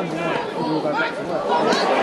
ラーメンっ